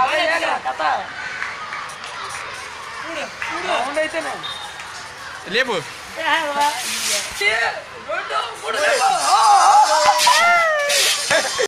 Fala aí, cara. Cata. Pura, pura. Onde aí, Tenão? Levo. Que? É, é. Gordo.